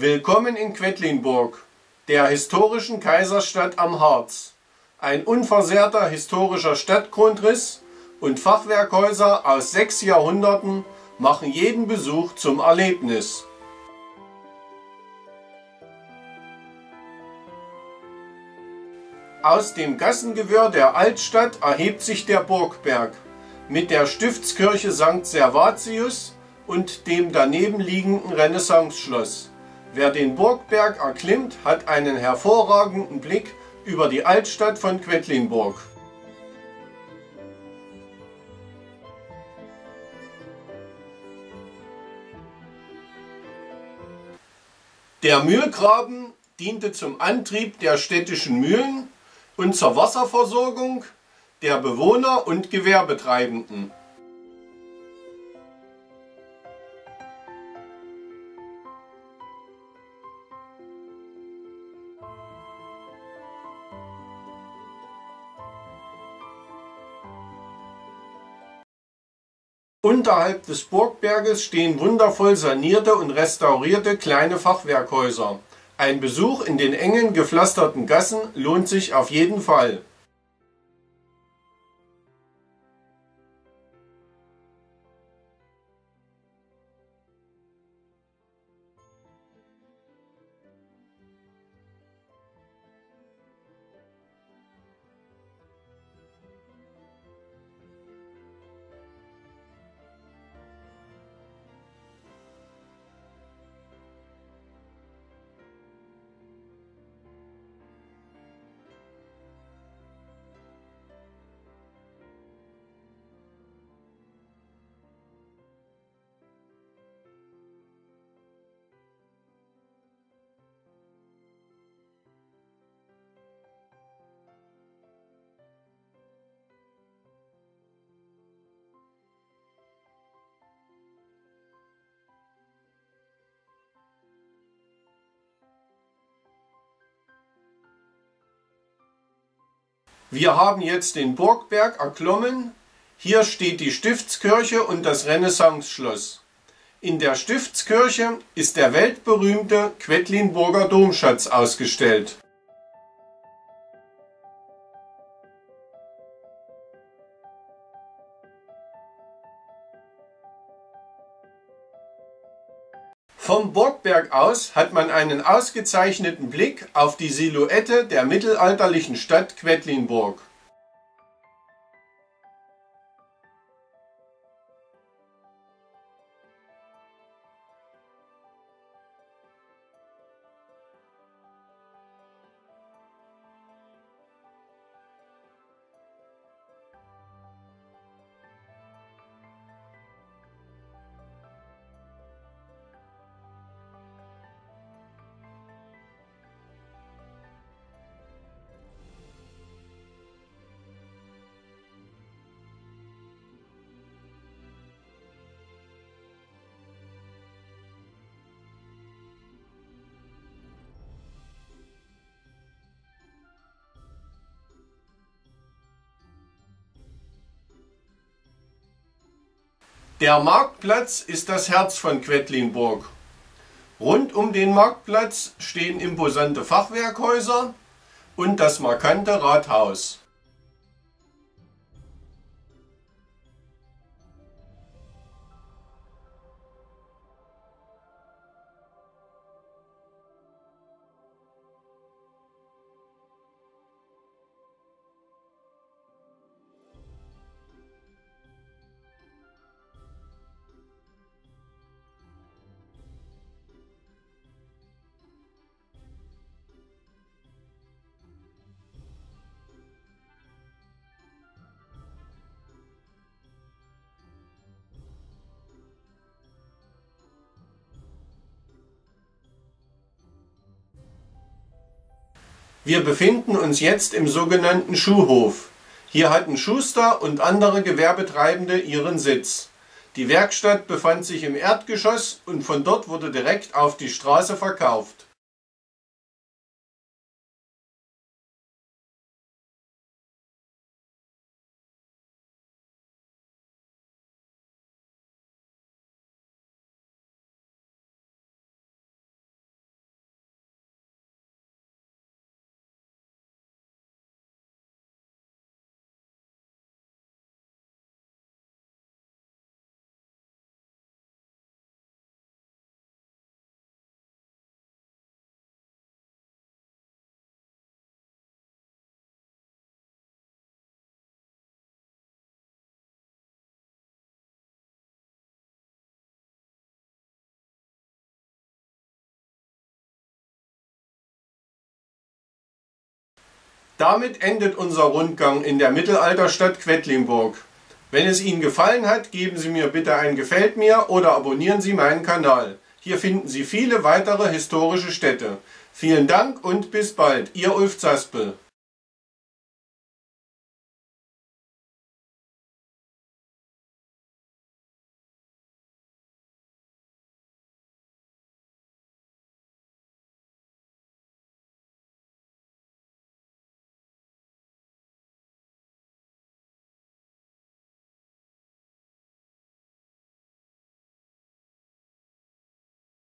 Willkommen in Quedlinburg, der historischen Kaiserstadt am Harz. Ein unversehrter historischer Stadtgrundriss und Fachwerkhäuser aus sechs Jahrhunderten machen jeden Besuch zum Erlebnis. Aus dem Gassengewirr der Altstadt erhebt sich der Burgberg mit der Stiftskirche St. Servatius und dem daneben liegenden Renaissanceschloss. Wer den Burgberg erklimmt, hat einen hervorragenden Blick über die Altstadt von Quedlinburg. Der Mühlgraben diente zum Antrieb der städtischen Mühlen und zur Wasserversorgung der Bewohner und Gewerbetreibenden. Unterhalb des Burgberges stehen wundervoll sanierte und restaurierte kleine Fachwerkhäuser. Ein Besuch in den engen gepflasterten Gassen lohnt sich auf jeden Fall. Wir haben jetzt den Burgberg erklommen. Hier steht die Stiftskirche und das Renaissanceschloss. In der Stiftskirche ist der weltberühmte Quedlinburger Domschatz ausgestellt. Vom Burgberg aus hat man einen ausgezeichneten Blick auf die Silhouette der mittelalterlichen Stadt Quedlinburg. Der Marktplatz ist das Herz von Quedlinburg. Rund um den Marktplatz stehen imposante Fachwerkhäuser und das markante Rathaus. Wir befinden uns jetzt im sogenannten Schuhhof. Hier hatten Schuster und andere Gewerbetreibende ihren Sitz. Die Werkstatt befand sich im Erdgeschoss und von dort wurde direkt auf die Straße verkauft. Damit endet unser Rundgang in der Mittelalterstadt Quedlinburg. Wenn es Ihnen gefallen hat, geben Sie mir bitte ein Gefällt mir oder abonnieren Sie meinen Kanal. Hier finden Sie viele weitere historische Städte. Vielen Dank und bis bald. Ihr Ulf Zaspel.